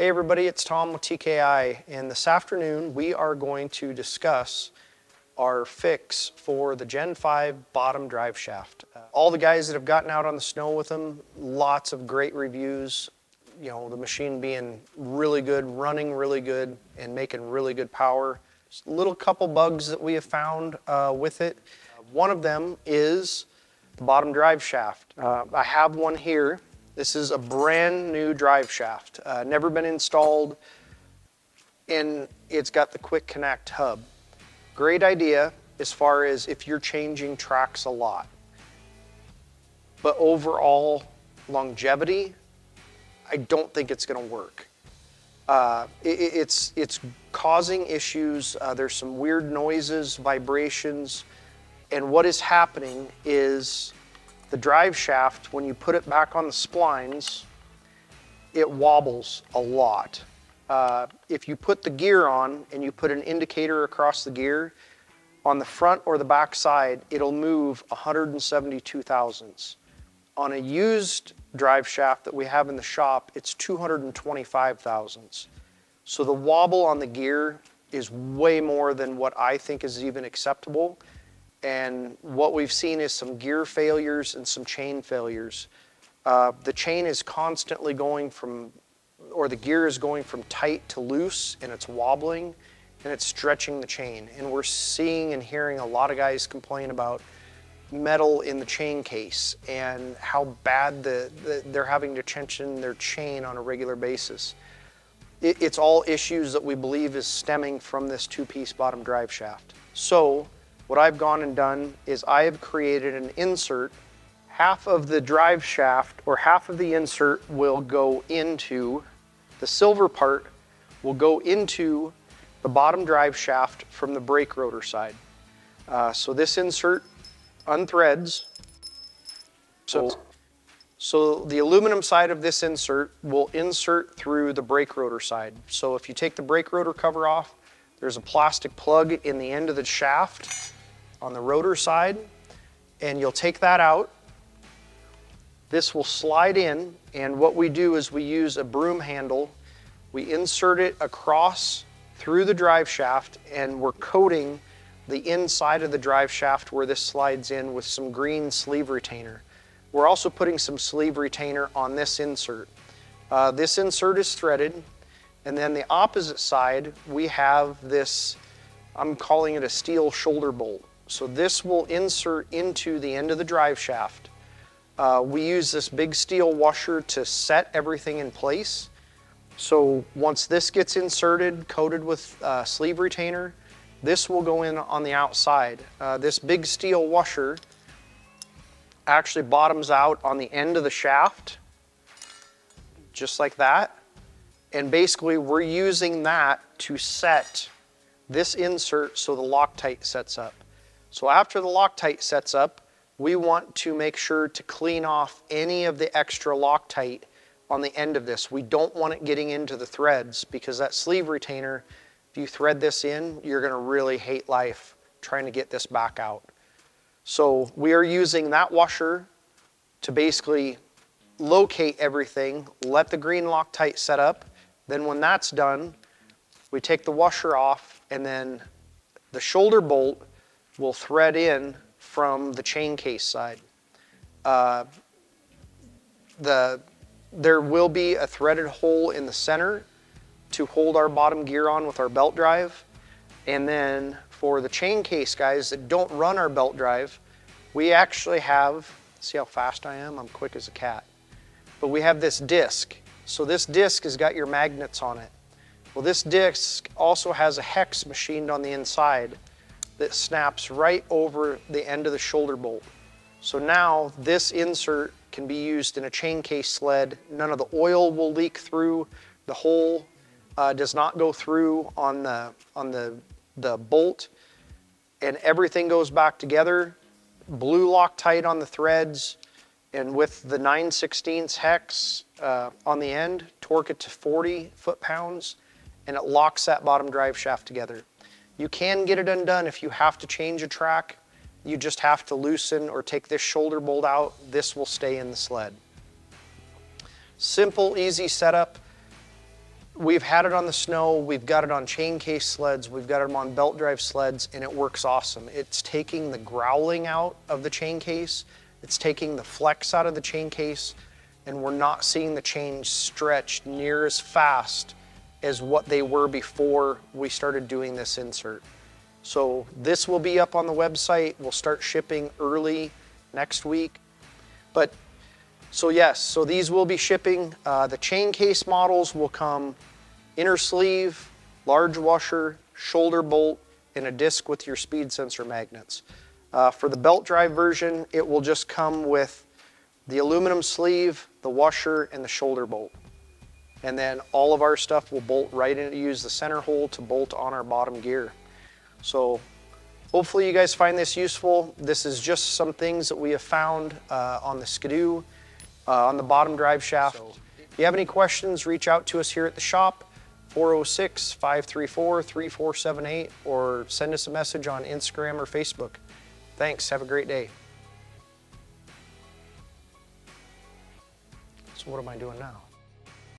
Hey everybody, it's Tom with TKI, and this afternoon we are going to discuss our fix for the Gen 5 bottom drive shaft. Uh, all the guys that have gotten out on the snow with them, lots of great reviews, you know, the machine being really good, running really good, and making really good power. Just a little couple bugs that we have found uh, with it. Uh, one of them is the bottom drive shaft. Uh, I have one here this is a brand new drive shaft, uh, never been installed, and it's got the quick connect hub. Great idea as far as if you're changing tracks a lot. But overall longevity, I don't think it's gonna work. Uh, it, it's, it's causing issues. Uh, there's some weird noises, vibrations, and what is happening is the drive shaft, when you put it back on the splines, it wobbles a lot. Uh, if you put the gear on and you put an indicator across the gear, on the front or the back side, it'll move 172 thousandths. On a used drive shaft that we have in the shop, it's 225 thousandths. So the wobble on the gear is way more than what I think is even acceptable. And what we've seen is some gear failures and some chain failures. Uh, the chain is constantly going from, or the gear is going from tight to loose and it's wobbling and it's stretching the chain. And we're seeing and hearing a lot of guys complain about metal in the chain case and how bad the, the they're having to tension their chain on a regular basis. It, it's all issues that we believe is stemming from this two-piece bottom drive shaft. So what I've gone and done is I have created an insert. Half of the drive shaft or half of the insert will go into, the silver part will go into the bottom drive shaft from the brake rotor side. Uh, so this insert unthreads. So, so the aluminum side of this insert will insert through the brake rotor side. So if you take the brake rotor cover off, there's a plastic plug in the end of the shaft on the rotor side and you'll take that out. This will slide in and what we do is we use a broom handle. We insert it across through the drive shaft and we're coating the inside of the drive shaft where this slides in with some green sleeve retainer. We're also putting some sleeve retainer on this insert. Uh, this insert is threaded and then the opposite side we have this, I'm calling it a steel shoulder bolt. So this will insert into the end of the drive shaft. Uh, we use this big steel washer to set everything in place. So once this gets inserted, coated with uh, sleeve retainer, this will go in on the outside. Uh, this big steel washer actually bottoms out on the end of the shaft, just like that. And basically we're using that to set this insert so the Loctite sets up. So after the Loctite sets up, we want to make sure to clean off any of the extra Loctite on the end of this. We don't want it getting into the threads because that sleeve retainer, if you thread this in, you're gonna really hate life trying to get this back out. So we are using that washer to basically locate everything, let the green Loctite set up. Then when that's done, we take the washer off and then the shoulder bolt will thread in from the chain case side. Uh, the, there will be a threaded hole in the center to hold our bottom gear on with our belt drive. And then for the chain case guys that don't run our belt drive, we actually have, see how fast I am? I'm quick as a cat. But we have this disc. So this disc has got your magnets on it. Well, this disc also has a hex machined on the inside that snaps right over the end of the shoulder bolt. So now this insert can be used in a chain case sled. None of the oil will leak through. The hole uh, does not go through on the, on the, the bolt and everything goes back together. Blue Loctite on the threads and with the 9 16 hex uh, on the end, torque it to 40 foot-pounds and it locks that bottom drive shaft together. You can get it undone if you have to change a track. You just have to loosen or take this shoulder bolt out. This will stay in the sled. Simple, easy setup. we've had it on the snow, we've got it on chain case sleds, we've got them on belt drive sleds, and it works awesome. It's taking the growling out of the chain case, it's taking the flex out of the chain case, and we're not seeing the chain stretch near as fast as what they were before we started doing this insert. So this will be up on the website. We'll start shipping early next week. But so yes, so these will be shipping. Uh, the chain case models will come inner sleeve, large washer, shoulder bolt, and a disc with your speed sensor magnets. Uh, for the belt drive version, it will just come with the aluminum sleeve, the washer, and the shoulder bolt. And then all of our stuff will bolt right in, use the center hole to bolt on our bottom gear. So hopefully you guys find this useful. This is just some things that we have found uh, on the Skidoo, uh, on the bottom drive shaft. So if you have any questions, reach out to us here at the shop, 406-534-3478, or send us a message on Instagram or Facebook. Thanks, have a great day. So what am I doing now?